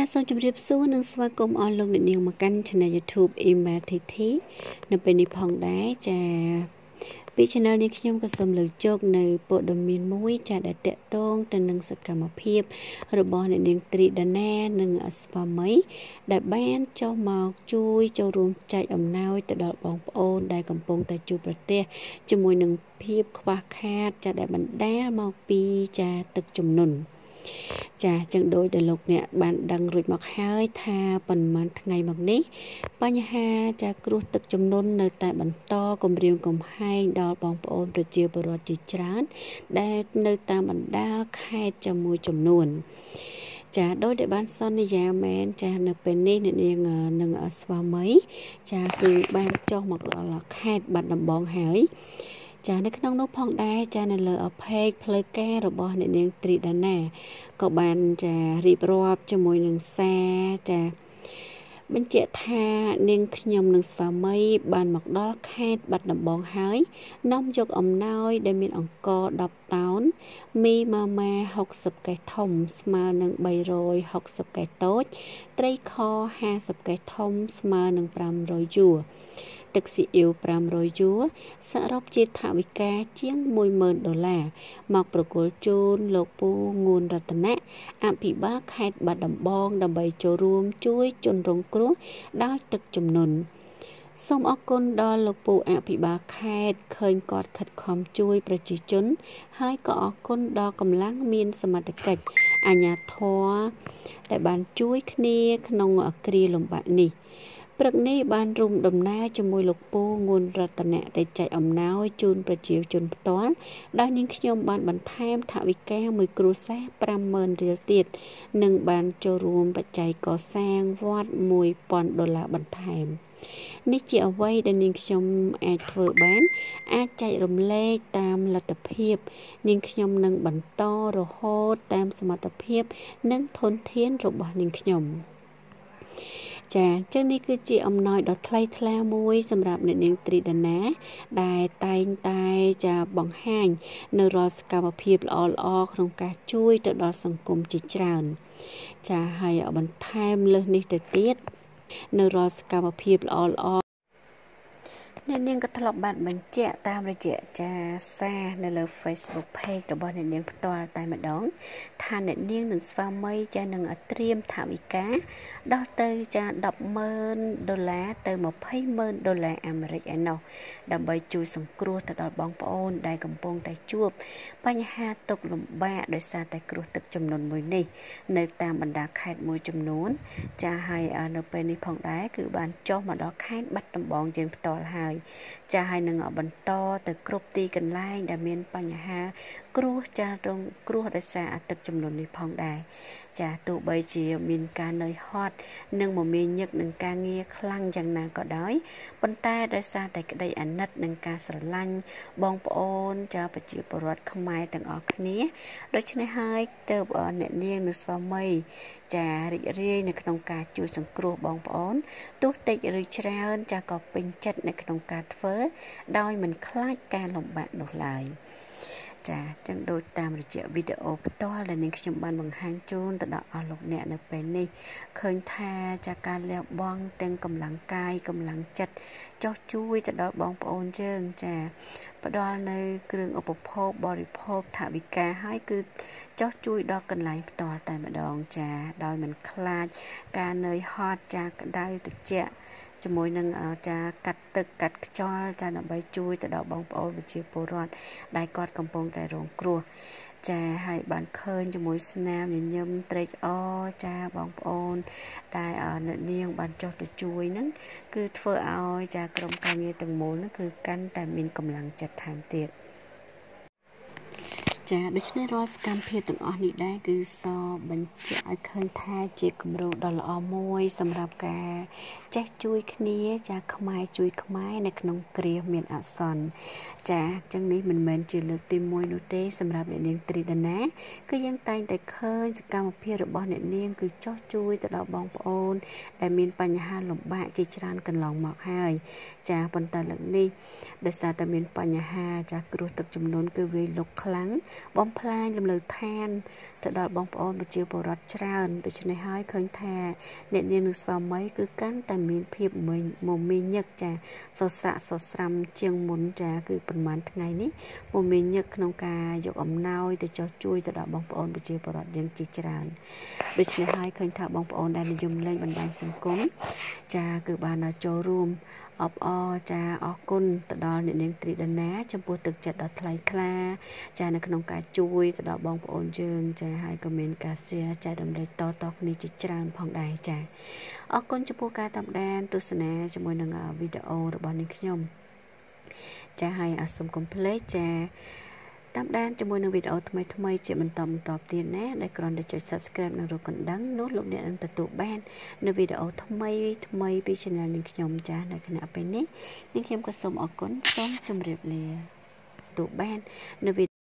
ចាសសូមជម្រាបសួរនិងស្វាគមន៍អស់លោកអ្នកនាងមកកាន់ Channel YouTube Email TT នៅពេលនេះផងដែរចាពី Channel នេះខ្ញុំក៏សូមលើកយកនៅព័ត៌មានមួយចាដែលតកតងទៅនឹងសកម្មភាព របស់អ្នកនាងត្រីដាណានិងអស្វាមី ដែលបានចុះមកជួយចូលរួមចែកអំណោយទៅដល់បងប្អូនដែលកំពុងតែជួបប្រទះជាមួយនឹងភាពខ្វះខាត ចាដែលបណ្ដាលមកពីចាទឹកជំនន់ ចាចឹងដោយដែលលោកអ្នកបានដឹងរួចមកហើយថាប៉ុន្មានថ្ងៃមកនេះ បញ្ហាចាគ្រោះទឹកជំនន់នៅតែបន្តគំរាមកំហែងដល់បងប្អូនប្រជាពលរដ្ឋជាច្រើន ដែលនៅតាមបណ្ដាខេត្តជាមួយចំនួនចាដោយដែលបានសន្យាមែនចានៅពេលនេះអ្នកនាងនឹងស្វាមី ចាគឺបានចុះមកដល់ខេត្តបាត់ដំបងហើយ ចានៅក្នុងនោះផងដែរចានៅលើអភេកផ្លូវការរបស់អ្នកនាងត្រីដាណាក៏បានចារៀបរាប់ជាមួយនឹងសារចាបញ្ជាក់ថានាងខ្ញុំនិងស្វាមី បានមកដល់ខេត្តបាត់ដំបងហើយនាំយកអំណោយ ដែលមានអង្គ10តោនមីម៉ាម៉ា60កេសធំ ស្មើនឹង360កេសតូចត្រីខ50កេសធំស្មើនឹង500យួរ ទឹកស៊ីអ៊ីវ500យួរសរុបជាថវិកាជាង10000ដុល្លារមកប្រគល់ជូនលោកពូងួនរតនៈអភិបាលខេត្តបាត់ដំបង ដើម្បីចូលរួមជួយជនរងគ្រោះដោយទឹកជំនន់សូមអរគុណដល់លោកពូអភិបាលខេត្តឃើញគាត់ខិតខំជួយប្រជាជន ហើយក៏អរគុណដល់កម្លាំងមានសមត្ថកិច្ចអាជ្ញាធរដែលបានជួយគ្នាក្នុងគ្រាលំបាកនេះ ព្រឹកនេះបានរួមដំណើរជាមួយលោកពូងួនរតនៈទៅចែកអំណោយជូនប្រជាជនផ្ទាល់ដោយនាងខ្ញុំបានបន្ថែមថវិកាមួយគ្រួសារ50000រៀលទៀតនិងបានចូលរួមបច្ច័យកសាងវត្ត1000ដុល្លារបន្ថែមនេះជាអ្វីដែលនាងខ្ញុំអាចធ្វើបាន អាចចែករំលែកតាមលទ្ធភាព នាងខ្ញុំនឹងបន្តរហូតតាមសមត្ថភាព និងធនធានរបស់នាងខ្ញុំ ចាអញ្ចឹងនេះគឺជាអំណោយដ៏ថ្លៃថ្លាមួយ សម្រាប់អ្នកនាងត្រីដាណា ដែលតែងតែចាបង្ហាញនៅរាល់សកម្មភាពល្អល្អក្នុងការជួយទៅដល់សង្គមជាច្រើន ចាហើយបន្ថែមលើសនេះទៅទៀតនៅរាល់សកម្មភាពល្អល្អ អ្នកនាងក៏ធ្លាប់បានបញ្ជាក់តាមរយៈចាសារនៅលើ Facebook Page របស់អ្នកនាងផ្ទាល់តែម្ដង ថាអ្នកនាងនឹងស្វាមីចានឹងត្រៀមថវិកាដោះទៅចា100000ដុល្លារទៅ200,000ដុល្លារអាមេរិកឯណោះដើម្បីជួយសង្គ្រោះទៅដល់បងប្អូន ដែលកំពុងតែជួប បញ្ហាទុក្ខលំបាកដោយសារតែគ្រោះទឹកជំនន់មួយនេះ នៅតាមបណ្ដាខេត្តមួយចំនួន ចាហើយនៅពេលនេះផងដែរគឺបានចុះមកដល់ខេត្តបាត់ដំបងយើងផ្ទាល់ហើយចាហើយនឹងបន្តទៅគ្រប់ទីកន្លែងដែលមានបញ្ហា គ្រោះចារងគ្រោះដោយសារអទឹកចំនួននេះផងដែរចាទោះបីជាមានការនឿយហត់និងមមាញឹកនឹងការងារខ្លាំងយ៉ាងណាក៏ដោយប៉ុន្តែដោយសារតែក្តីអាណិតនិងការស្រឡាញ់បងប្អូនចាប្រជាពលរដ្ឋខ្មែរទាំងអស់គ្នាដូច្នេះហើយទៅអ្នកនាងនិងស្វាមី ចារីករាយនៅក្នុងការជួយសង្គ្រោះបងប្អូនទោះតិចឬច្រើនចាក៏ពេញចិត្តនៅក្នុងការធ្វើ ដោយមិនខ្លាចការលំបាកនោះឡើយ។ចាចឹងដូចតាមរយៈវីដេអូផ្ទាល់ដែលនាងខ្ញុំបានបង្ហាញជូនទៅដល់អស់លោកអ្នកនៅពេលនេះឃើញថាចាការលះបង់ទាំងកម្លាំងកាយកម្លាំងចិត្តចោះជួយទៅដល់បងប្អូនយើងចាផ្ដល់នៅគ្រឿងឧបភោគបរិភោគថវិកាហើយគឺចោះជួយដល់កន្លែងផ្ទាល់តែម្ដងចាដោយមិនខ្លាចការនឿយហត់ចាក្តៅត្រជាក់ ជាមួយនឹងចាកាត់ទឹកកាត់ខ្យល់ចាដើម្បីជួយទៅដល់បងប្អូនប្រជាពលរដ្ឋដែលគាត់កំពុងតែរងគ្រោះចាហើយបានឃើញជាមួយស្នាមញញឹមត្រេកអរចាបងប្អូនដែលអ្នកនាងបានចុះទៅជួយហ្នឹងគឺធ្វើឲ្យចាក្រុមការងារទាំងមូលហ្នឹងគឺកាន់តែមានកម្លាំងចិត្តថែមទៀត ចាដូច្នេះរាល់សកម្មភាពទាំងអស់នេះដែរគឺសបញ្ជាក់ឲ្យឃើញថាជាគំរូដ៏ល្អមួយ សម្រាប់ការចេះជួយគ្នា ចាខ្មែរជួយខ្មែរនៅក្នុងគ្រាមានអាសន្នចាអញ្ចឹងនេះមិនមែនជាលើកទី1នោះទេ សម្រាប់អ្នកនាងត្រីដាណាគឺយើងតែងតែឃើញសកម្មភាពរបស់អ្នកនាង គឺចោះជួយទៅដល់បងប្អូន ដែលមានបញ្ហាលំបាកជាច្រើនកន្លងមកហើយចាប៉ុន្តែលើកនេះដោយសារតែមានបញ្ហាចាគ្រោះទឹកចំនួនគឺវាលុកខ្លាំងបំផ្លាញលំនៅឋានទៅដល់បងប្អូនប្រជាពលរដ្ឋច្រើនដូច្នេះហើយឃើញថា អ្នកនាងនិងស្វាមីគឺកាន់តែមានភាពមមាញឹកចាសស័កសស្រាំជាងមុនចាគឺប្រហែលថ្ងៃនេះមមាញឹកក្នុងការយកអំណោយទៅចោះជួយទៅដល់បងប្អូនប្រជាពលរដ្ឋយ៉ាងជាច្រើនដូច្នេះហើយឃើញថាបងប្អូនដែលនិយមលេងបណ្ដាញសង្គមចាគឺបានចូលរួម អបអរចាអរគុណទៅដល់អ្នកនាងត្រីដណាចំពោះទឹកចិត្តដ៏ថ្លៃថ្លា ចានៅក្នុងការជួយទៅដល់បងប្អូនយើងចាហើយក៏មានការ share ចែករំលែកតតគ្នាជាច្រើនផងដែរចាអរគុណចំពោះការតាមដានទស្សនាជាមួយនឹងវីដេអូរបស់នាងខ្ញុំចាហើយសូមកុំភ្លេចចា តាមដានជាមួយនឹងវីដេអូថ្មីថ្មីជាបន្តបន្តទៀតណាដែលគ្រាន់តែចុច Subscribe និងរូបកណ្ដឹងនោះលោកអ្នកនឹងទទួលបាននៅវីដេអូថ្មីថ្មីពី Channel នាងខ្ញុំចាស់នៅគណៈពេលនេះនាងខ្ញុំក៏សូមអរគុណសូមជម្រាបលាទទួលបាននៅវី